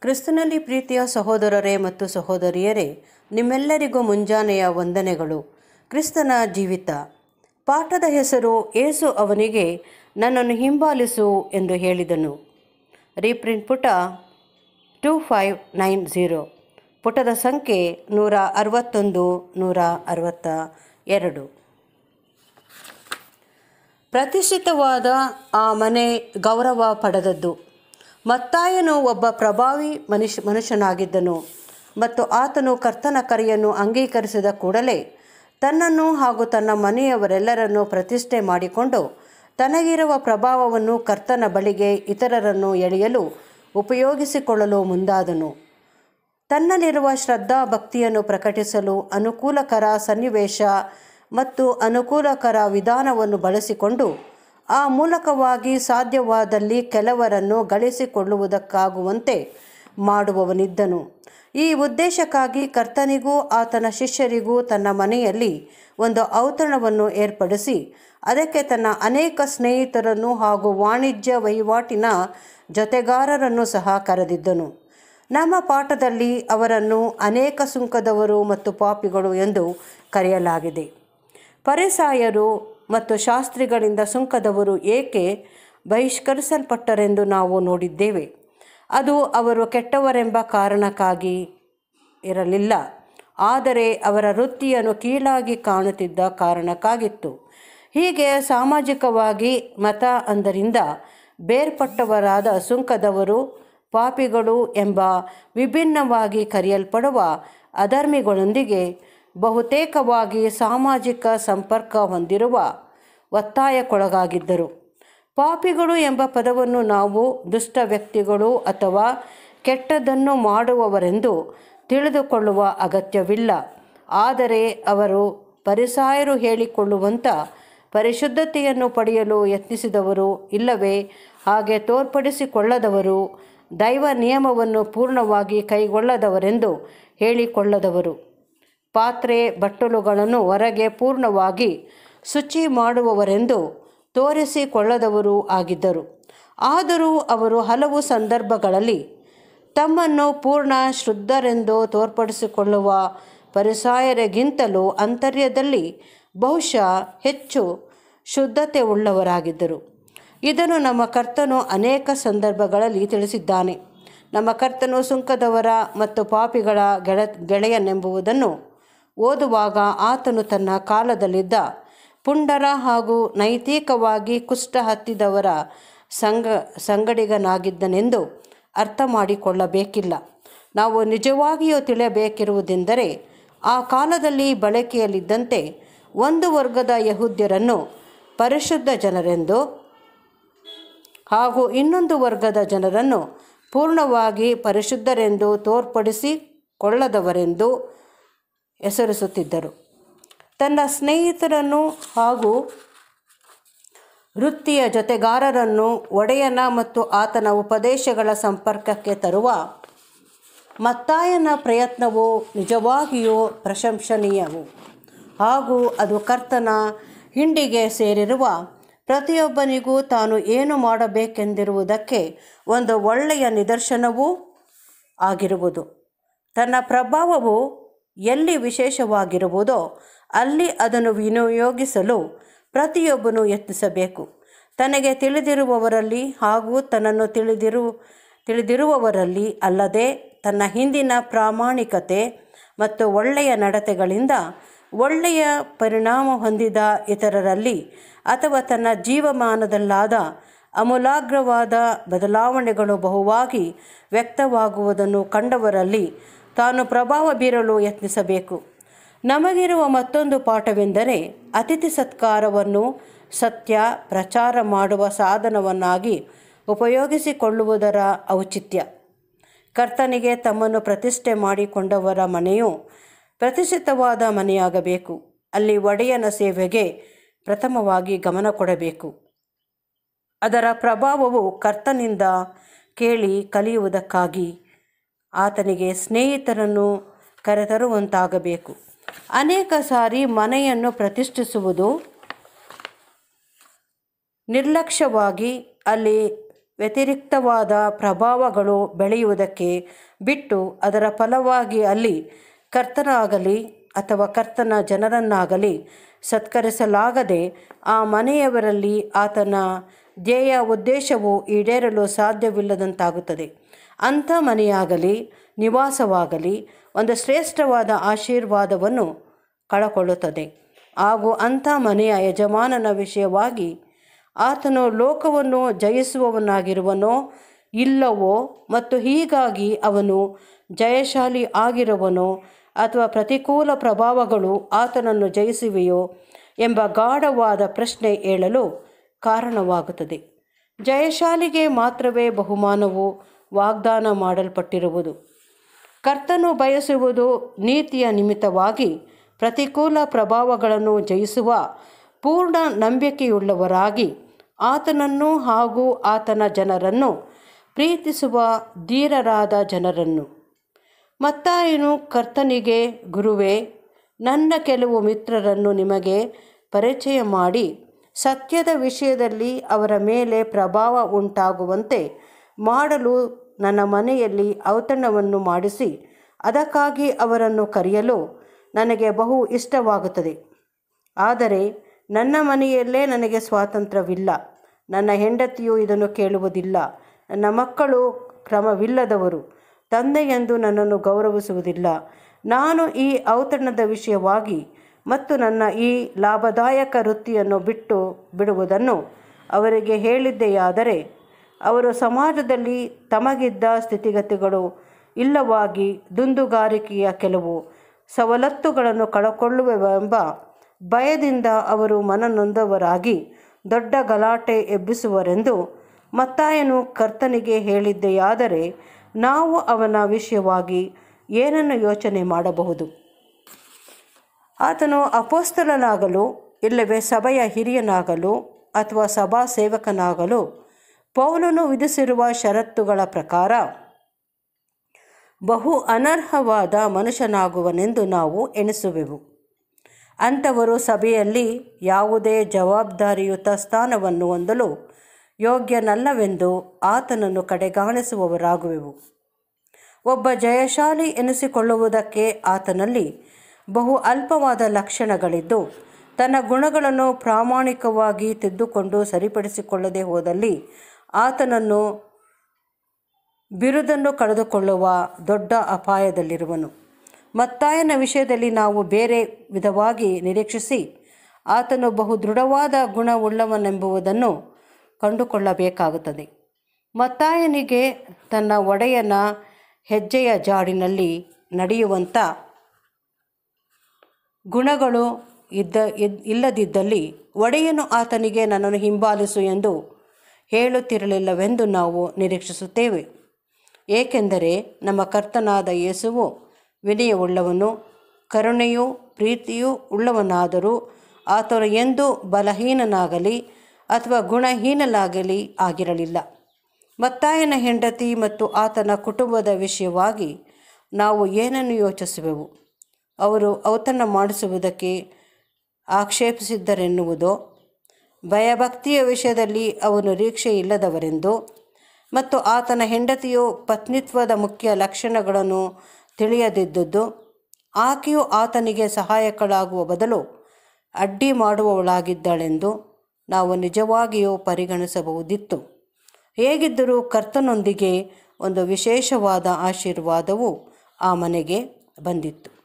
ಕ್ರಿಸ್ತನಲ್ಲಿ ಪ್ರೀತಿಯ ಸಹೋದರರೇ ಮತ್ತು ಸಹೋದರಿಯರೇ, ನಿಮ್ಮೆಲ್ಲರಿಗೂ ಮುಂಜಾನೆಯ ವಂದನೆಗಳು. ಕ್ರಿಸ್ತನ ಜೀವಿತ. ಪಾಠದ ಹೆಸರು ಏಸು ಅವನಿಗೆ, ನನ್ನನ್ನು ಹಿಂಬಾಲಿಸು ಎಂದು ಹೇಳಿದನು. ರೀಪ್ರಿಂಟ್ ಪುಟ ಟೂ ಫೈವ್ ನೈನ್ ಝೀರೋ. ಪುಟದ ಸಂಖ್ಯೆ ನೂರ ಅರವತ್ತೊಂದು, ನೂರ ಅರವತ್ತ ಎರಡು. ಪ್ರತಿಷ್ಠಿತವಾದ ಆ ಮನೆ ಗೌರವ ಪಡೆದದ್ದು. ಮತ್ತಾಯನು ಒಬ್ಬ ಪ್ರಭಾವಿ ಮನುಷ್ಯ ಮನುಷ್ಯನಾಗಿದ್ದನು ಮತ್ತು ಆತನು ಕರ್ತನ ಕರೆಯನ್ನು ಅಂಗೀಕರಿಸಿದ ಕೂಡಲೇ ತನ್ನನ್ನು ಹಾಗೂ ತನ್ನ ಮನೆಯವರೆಲ್ಲರನ್ನು ಪ್ರತಿಷ್ಠೆ ಮಾಡಿಕೊಂಡು ತನಗಿರುವ ಪ್ರಭಾವವನ್ನು ಕರ್ತನ ಬಳಿಗೆ ಇತರರನ್ನು ಎಳೆಯಲು ಉಪಯೋಗಿಸಿಕೊಳ್ಳಲು ಮುಂದಾದನು. ತನ್ನಲ್ಲಿರುವ ಶ್ರದ್ಧಾ ಭಕ್ತಿಯನ್ನು ಪ್ರಕಟಿಸಲು ಅನುಕೂಲಕರ ಸನ್ನಿವೇಶ ಮತ್ತು ಅನುಕೂಲಕರ ವಿಧಾನವನ್ನು ಬಳಸಿಕೊಂಡು ಆ ಮೂಲಕವಾಗಿ ಸಾಧ್ಯವಾದಲ್ಲಿ ಕೆಲವರನ್ನು ಗಳಿಸಿಕೊಳ್ಳುವುದಕ್ಕಾಗುವಂತೆ ಮಾಡುವವನಿದ್ದನು. ಈ ಉದ್ದೇಶಕ್ಕಾಗಿ ಕರ್ತನಿಗೂ ಆತನ ಶಿಷ್ಯರಿಗೂ ತನ್ನ ಮನೆಯಲ್ಲಿ ಒಂದು ಔತಣವನ್ನು ಏರ್ಪಡಿಸಿ, ಅದಕ್ಕೆ ತನ್ನ ಅನೇಕ ಸ್ನೇಹಿತರನ್ನು ಹಾಗೂ ವಾಣಿಜ್ಯ ವಹಿವಾಟಿನ ಜೊತೆಗಾರರನ್ನು ಸಹ ಕರೆದಿದ್ದನು. ನಮ್ಮ ಪಾಠದಲ್ಲಿ ಅವರನ್ನು ಅನೇಕ ಸುಂಕದವರು ಮತ್ತು ಪಾಪಿಗಳು ಎಂದು ಕರೆಯಲಾಗಿದೆ. ಪರಿಸಾಯರು ಮತ್ತು ಶಾಸ್ತ್ರಿಗಳಿಂದ ಸುಂಕದವರು ಏಕೆ ಬಹಿಷ್ಕರಿಸಲ್ಪಟ್ಟರೆಂದು ನಾವು ನೋಡಿದ್ದೇವೆ. ಅದು ಅವರು ಕೆಟ್ಟವರೆಂಬ ಕಾರಣಕ್ಕಾಗಿ ಇರಲಿಲ್ಲ. ಆದರೆ ಅವರ ವೃತ್ತಿಯನ್ನು ಕೀಳಾಗಿ ಕಾಣುತ್ತಿದ್ದ ಕಾರಣಕ್ಕಾಗಿತ್ತು. ಹೀಗೆ ಸಾಮಾಜಿಕವಾಗಿ ಮತ ಅಂದರಿಂದ ಬೇರ್ಪಟ್ಟವರಾದ ಸುಂಕದವರು ಪಾಪಿಗಳು ಎಂಬ ವಿಭಿನ್ನವಾಗಿ ಕರೆಯಲ್ಪಡುವ ಅಧರ್ಮಿಗಳೊಂದಿಗೆ ಬಹುತೇಕವಾಗಿ ಸಾಮಾಜಿಕ ಸಂಪರ್ಕ ಹೊಂದಿರುವ ಒತ್ತಾಯಕ್ಕೊಳಗಾಗಿದ್ದರು. ಪಾಪಿಗಳು ಎಂಬ ಪದವನ್ನು ನಾವು ದುಷ್ಟ ವ್ಯಕ್ತಿಗಳು ಅಥವಾ ಕೆಟ್ಟದ್ದನ್ನು ಮಾಡುವವರೆಂದು ತಿಳಿದುಕೊಳ್ಳುವ ಅಗತ್ಯವಿಲ್ಲ. ಆದರೆ ಅವರು ಪರಿಸಾಯರು ಹೇಳಿಕೊಳ್ಳುವಂಥ ಪರಿಶುದ್ಧತೆಯನ್ನು ಪಡೆಯಲು ಯತ್ನಿಸಿದವರು ಇಲ್ಲವೇ? ಹಾಗೆ ತೋರ್ಪಡಿಸಿಕೊಳ್ಳದವರು, ದೈವ ನಿಯಮವನ್ನು ಪೂರ್ಣವಾಗಿ ಕೈಗೊಳ್ಳದವರೆಂದು ಹೇಳಿಕೊಳ್ಳದವರು. ಪಾತ್ರೆ ಬಟ್ಟಲುಗಳನ್ನು ಹೊರಗೆ ಪೂರ್ಣವಾಗಿ ಶುಚಿ ಮಾಡುವವರೆಂದು ತೋರಿಸಿಕೊಳ್ಳದವರು ಆಗಿದ್ದರು. ಆದರೂ ಅವರು ಹಲವು ಸಂದರ್ಭಗಳಲ್ಲಿ ತಮ್ಮನ್ನು ಪೂರ್ಣ ಶುದ್ಧರೆಂದು ತೋರ್ಪಡಿಸಿಕೊಳ್ಳುವ ಪರಿಸಾಯರಿಗಿಂತಲೂ ಅಂತರ್ಯದಲ್ಲಿ ಬಹುಶಃ ಹೆಚ್ಚು ಶುದ್ಧತೆ ಉಳ್ಳವರಾಗಿದ್ದರು ಇದನ್ನು ನಮ್ಮ ಕರ್ತನು ಅನೇಕ ಸಂದರ್ಭಗಳಲ್ಲಿ ತಿಳಿಸಿದ್ದಾನೆ. ನಮ್ಮ ಕರ್ತನು ಸುಂಕದವರ ಮತ್ತು ಪಾಪಿಗಳ ಗೆಳ ಗೆಳೆಯನೆಂಬುದನ್ನು ಓದುವಾಗ ಆತನು ತನ್ನ ಕಾಲದಲ್ಲಿದ್ದ ಪುಂಡರ ಹಾಗೂ ನೈತಿಕವಾಗಿ ಕುಷ್ಟ ಹತ್ತಿದವರ ಸಂಗ ಸಂಗಡಿಗನಾಗಿದ್ದನೆಂದು ಅರ್ಥ ಮಾಡಿಕೊಳ್ಳಬೇಕಿಲ್ಲ ನಾವು ನಿಜವಾಗಿಯೂ ತಿಳಿಯಬೇಕಿರುವುದೆಂದರೆ, ಆ ಕಾಲದಲ್ಲಿ ಬಳಕೆಯಲ್ಲಿದ್ದಂತೆ ಒಂದು ವರ್ಗದ ಯಹೂದ್ಯರನ್ನು ಪರಿಶುದ್ಧ ಜನರೆಂದು ಹಾಗೂ ಇನ್ನೊಂದು ವರ್ಗದ ಜನರನ್ನು ಪೂರ್ಣವಾಗಿ ಪರಿಶುದ್ಧರೆಂದು ತೋರ್ಪಡಿಸಿಕೊಳ್ಳದವರೆಂದು ಹೆಸರಿಸುತ್ತಿದ್ದರು. ತನ್ನ ಸ್ನೇಹಿತರನ್ನು ಹಾಗೂ ವೃತ್ತಿಯ ಜೊತೆಗಾರರನ್ನು ಒಡೆಯನ ಮತ್ತು ಆತನ ಉಪದೇಶಗಳ ಸಂಪರ್ಕಕ್ಕೆ ತರುವ ಮತ್ತಾಯನ ಪ್ರಯತ್ನವು ನಿಜವಾಗಿಯೂ ಪ್ರಶಂಸನೀಯವು. ಹಾಗೂ ಅದು ಕರ್ತನ ಹಿಂಡಿಗೆ ಸೇರಿರುವ ಪ್ರತಿಯೊಬ್ಬನಿಗೂ ತಾನು ಏನು ಮಾಡಬೇಕೆಂದಿರುವುದಕ್ಕೆ ಒಂದು ಒಳ್ಳೆಯ ನಿದರ್ಶನವೂ ಆಗಿರುವುದು. ತನ್ನ ಪ್ರಭಾವವು ಎಲ್ಲಿ ವಿಶೇಷವಾಗಿರುವುದೋ ಅಲ್ಲಿ ಅದನ್ನು ವಿನಿಯೋಗಿಸಲು ಪ್ರತಿಯೊಬ್ಬನು ಯತ್ನಿಸಬೇಕು. ತನಗೆ ತಿಳಿದಿರುವವರಲ್ಲಿ ಹಾಗೂ ತನ್ನನ್ನು ತಿಳಿದಿರು, ತಿಳಿದಿರುವವರಲ್ಲಿ ಅಲ್ಲದೆ ತನ್ನ ಹಿಂದಿನ ಪ್ರಾಮಾಣಿಕತೆ ಮತ್ತು ಒಳ್ಳೆಯ ನಡತೆಗಳಿಂದ ಒಳ್ಳೆಯ ಪರಿಣಾಮ ಹೊಂದಿದ ಇತರರಲ್ಲಿ ಅಥವಾ ತನ್ನ ಜೀವಮಾನದಲ್ಲಾದ ಅಮೂಲಾಗ್ರವಾದ ಬದಲಾವಣೆಗಳು ಬಹುವಾಗಿ ವ್ಯಕ್ತವಾಗುವುದನ್ನು ಕಂಡವರಲ್ಲಿ ತಾನು ಪ್ರಭಾವ ಬೀರಲು ಯತ್ನಿಸಬೇಕು. ನಮಗಿರುವ ಮತ್ತೊಂದು ಪಾಠವೆಂದರೆ ಅತಿಥಿ ಸತ್ಕಾರವನ್ನು ಸತ್ಯ, ಪ್ರಚಾರ ಮಾಡುವ ಸಾಧನವನ್ನಾಗಿ ಉಪಯೋಗಿಸಿಕೊಳ್ಳುವುದರ ಔಚಿತ್ಯ. ಕರ್ತನಿಗೆ ತಮ್ಮನ್ನು ಪ್ರತಿಷ್ಠೆ ಮಾಡಿಕೊಂಡವರ ಮನೆಯು ಪ್ರತಿಷ್ಠಿತವಾದ ಮನೆಯಾಗಬೇಕು. ಅಲ್ಲಿ ಒಡೆಯನ ಸೇವೆಗೆ ಪ್ರಥಮವಾಗಿ ಗಮನ ಕೊಡಬೇಕು. ಅದರ ಪ್ರಭಾವವು ಕರ್ತನಿಂದ ಕೇಳಿ ಕಲಿಯುವುದಕ್ಕಾಗಿ ಆತನಿಗೆ ಸ್ನೇಹಿತರನ್ನು ಕರೆತರುವಂತಾಗಬೇಕು. ಅನೇಕ ಸಾರಿ ಮನೆಯನ್ನು ಪ್ರತಿಷ್ಠಿಸುವುದು ನಿರ್ಲಕ್ಷ್ಯವಾಗಿ ಅಲ್ಲಿ ವ್ಯತಿರಿಕ್ತವಾದ ಪ್ರಭಾವಗಳು ಬೆಳೆಯುವುದಕ್ಕೆ ಬಿಟ್ಟು ಅದರ ಫಲವಾಗಿ ಅಲ್ಲಿ ಕರ್ತನಾಗಲಿ ಅಥವಾ ಕರ್ತನ ಜನರನ್ನಾಗಲಿ ಸತ್ಕರಿಸಲಾಗದೆ ಆ ಮನೆಯವರಲ್ಲಿ ಆತನ ಧ್ಯೇಯ ಉದ್ದೇಶವು ಈಡೇರಲು ಸಾಧ್ಯವಿಲ್ಲದಂತಾಗುತ್ತದೆ. ಅಂಥ ಮನೆಯಾಗಲಿ, ನಿವಾಸವಾಗಲಿ, ಒಂದು ಶ್ರೇಷ್ಠವಾದ ಆಶೀರ್ವಾದವನ್ನು ಕಳಕೊಳ್ಳುತ್ತದೆ. ಹಾಗೂ ಅಂಥ ಮನೆಯ ಯಜಮಾನನ ವಿಷಯವಾಗಿ, ಆತನು ಲೋಕವನ್ನು ಜಯಿಸುವವನಾಗಿರುವನೋ ಇಲ್ಲವೋ ಮತ್ತು ಹೀಗಾಗಿ ಅವನು ಜಯಶಾಲಿ ಆಗಿರುವನೋ ಅಥವಾ ಪ್ರತಿಕೂಲ ಪ್ರಭಾವಗಳು ಆತನನ್ನು ಜಯಿಸಿವೆಯೋ ಎಂಬ ಗಾಢವಾದ ಪ್ರಶ್ನೆ ಏಳಲು ಕಾರಣವಾಗುತ್ತದೆ. ಜಯಶಾಲಿಗೆ ಮಾತ್ರವೇ ಬಹುಮಾನವು ವಾಗ್ದಾನ ಮಾಡಲ್ಪಟ್ಟಿರುವುದು. ಕರ್ತನು ಬಯಸುವುದು ನೀತಿಯ ನಿಮಿತ್ತವಾಗಿ ಪ್ರತಿಕೂಲ ಪ್ರಭಾವಗಳನ್ನು ಜಯಿಸುವ ಪೂರ್ಣ ನಂಬಿಕೆಯುಳ್ಳವರಾಗಿ ಆತನನ್ನು ಹಾಗೂ ಆತನ ಜನರನ್ನು ಪ್ರೀತಿಸುವ ಧೀರರಾದ ಜನರನ್ನು. ಮತ್ತಾಯನು ಕರ್ತನಿಗೆ, ಗುರುವೇ, ನನ್ನ ಕೆಲವು ಮಿತ್ರರನ್ನು ನಿಮಗೆ ಪರಿಚಯ ಮಾಡಿ, ಸತ್ಯದ ವಿಷಯದಲ್ಲಿ ಅವರ ಮೇಲೆ ಪ್ರಭಾವ ಉಂಟಾಗುವಂತೆ ಮಾಡಲು ನನ್ನ ಮನೆಯಲ್ಲಿ ಔತಣವನ್ನು ಮಾಡಿಸಿ, ಅದಕ್ಕಾಗಿ ಅವರನ್ನು ಕರೆಯಲು ನನಗೆ ಬಹು ಇಷ್ಟವಾಗುತ್ತದೆ. ಆದರೆ ನನ್ನ ಮನೆಯಲ್ಲೇ ನನಗೆ ಸ್ವಾತಂತ್ರ್ಯವಿಲ್ಲ. ನನ್ನ ಹೆಂಡತಿಯು ಇದನ್ನು ಕೇಳುವುದಿಲ್ಲ. ನನ್ನ ಮಕ್ಕಳು ಕ್ರಮವಿಲ್ಲದವರು. ತಂದೆಯೆಂದು ನನ್ನನ್ನು ಗೌರವಿಸುವುದಿಲ್ಲ. ನಾನು ಈ ಔತಣದ ವಿಷಯವಾಗಿ ಮತ್ತು ನನ್ನ ಈ ಲಾಭದಾಯಕ ವೃತ್ತಿಯನ್ನು ಬಿಟ್ಟು ಬಿಡುವುದನ್ನು ಅವರಿಗೆ ಹೇಳಿದ್ದೆಯಾದರೆ ಅವರು ಸಮಾಜದಲ್ಲಿ ತಮಗಿದ್ದ ಸ್ಥಿತಿಗತಿಗಳು ಇಲ್ಲವಾಗಿ ದುಂದುಗಾರಿಕೆಯ ಕೆಲವು ಸವಲತ್ತುಗಳನ್ನು ಕಳಕೊಳ್ಳುವೆವೆಂಬ ಭಯದಿಂದ ಅವರು ಮನನೊಂದವರಾಗಿ ದೊಡ್ಡ ಗಲಾಟೆ ಎಬ್ಬಿಸುವರೆಂದು ಮತ್ತಾಯನು ಕರ್ತನಿಗೆ ಹೇಳಿದ್ದೆಯಾದರೆ ನಾವು ಅವನ ವಿಷಯವಾಗಿ ಏನನ್ನು ಯೋಚನೆ ಮಾಡಬಹುದು? ಆತನು ಅಪೋಸ್ತಲನಾಗಲು, ಇಲ್ಲವೇ ಸಭೆಯ ಹಿರಿಯನಾಗಲು ಅಥವಾ ಸಭಾ ಸೇವಕನಾಗಲು ಪೌಲನು ವಿಧಿಸಿರುವ ಷರತ್ತುಗಳ ಪ್ರಕಾರ ಬಹು ಅನರ್ಹವಾದ ಮನುಷ್ಯನಾಗುವನೆಂದು ನಾವು ಎಣಿಸುವೆವು. ಅಂಥವರು ಸಭೆಯಲ್ಲಿ ಯಾವುದೇ ಜವಾಬ್ದಾರಿಯುತ ಸ್ಥಾನವನ್ನು ಹೊಂದಲು ಯೋಗ್ಯನಲ್ಲವೆಂದು ಆತನನ್ನು ಕಡೆಗಾಣಿಸುವವರಾಗುವೆವು. ಒಬ್ಬ ಜಯಶಾಲಿ ಎನಿಸಿಕೊಳ್ಳುವುದಕ್ಕೆ ಆತನಲ್ಲಿ ಬಹು ಅಲ್ಪವಾದ ಲಕ್ಷಣಗಳಿದ್ದು, ತನ್ನ ಗುಣಗಳನ್ನು ಪ್ರಾಮಾಣಿಕವಾಗಿ ತಿದ್ದುಕೊಂಡು ಸರಿಪಡಿಸಿಕೊಳ್ಳದೆ ಹೋದಲ್ಲಿ ಆತನನ್ನು ಬಿರುದನ್ನು ಕಳೆದುಕೊಳ್ಳುವ ದೊಡ್ಡ ಅಪಾಯದಲ್ಲಿರುವನು. ಮತ್ತಾಯನ ವಿಷಯದಲ್ಲಿ ನಾವು ಬೇರೆ ವಿಧವಾಗಿ ನಿರೀಕ್ಷಿಸಿ, ಆತನು ಬಹು ದೃಢವಾದ ಗುಣವುಳ್ಳವನೆಂಬುದನ್ನು ಕಂಡುಕೊಳ್ಳಬೇಕಾಗುತ್ತದೆ. ಮತ್ತಾಯನಿಗೆ ತನ್ನ ಒಡೆಯನ ಹೆಜ್ಜೆಯ ಜಾಡಿನಲ್ಲಿ ನಡೆಯುವಂಥ ಗುಣಗಳು ಇದ್ದ, ಇದ್- ಇಲ್ಲದಿದ್ದಲ್ಲಿ ಒಡೆಯನು ಆತನಿಗೆ ನನ್ನನ್ನು ಹಿಂಬಾಲಿಸು ಎಂದು ಹೇಳುತ್ತಿರಲಿಲ್ಲವೆಂದು ನಾವು ನಿರೀಕ್ಷಿಸುತ್ತೇವೆ. ಏಕೆಂದರೆ ನಮ್ಮ ಕರ್ತನಾದ ಯೇಸುವು ವಿನಯವುಳ್ಳವನು, ಕರುಣೆಯೂ ಪ್ರೀತಿಯೂ ಉಳ್ಳವನಾದರೂ ಆತನು ಎಂದೂ ಬಲಹೀನನಾಗಲಿ ಅಥವಾ ಗುಣಹೀನನಾಗಲಿ ಆಗಿರಲಿಲ್ಲ. ಮತ್ತಾಯನ ಹೆಂಡತಿ ಮತ್ತು ಆತನ ಕುಟುಂಬದ ವಿಷಯವಾಗಿ ನಾವು ಏನನ್ನು ಯೋಚಿಸುವೆವು? ಅವರು ಔತಣ ಮಾಡಿಸುವುದಕ್ಕೆ ಆಕ್ಷೇಪಿಸಿದ್ದರೆನ್ನುವುದೋ? ಭಯಭಕ್ತಿಯ ವಿಷಯದಲ್ಲಿ ಅವನು ನಿರೀಕ್ಷೆ ಇಲ್ಲದವರೆಂದು ಮತ್ತು ಆತನ ಹೆಂಡತಿಯು ಪತ್ನಿತ್ವದ ಮುಖ್ಯ ಲಕ್ಷಣಗಳನ್ನು ತಿಳಿಯದಿದ್ದುದು, ಆಕೆಯು ಆತನಿಗೆ ಸಹಾಯಕಳಾಗುವ ಬದಲು ಅಡ್ಡಿ ಮಾಡುವವಳಾಗಿದ್ದಾಳೆಂದು ನಾವು ನಿಜವಾಗಿಯೂ ಪರಿಗಣಿಸಬಹುದಿತ್ತು. ಹೇಗಿದ್ದರೂ ಕರ್ತನೊಂದಿಗೆ ಒಂದು ವಿಶೇಷವಾದ ಆಶೀರ್ವಾದವು ಆ ಮನೆಗೆ ಬಂದಿತ್ತು.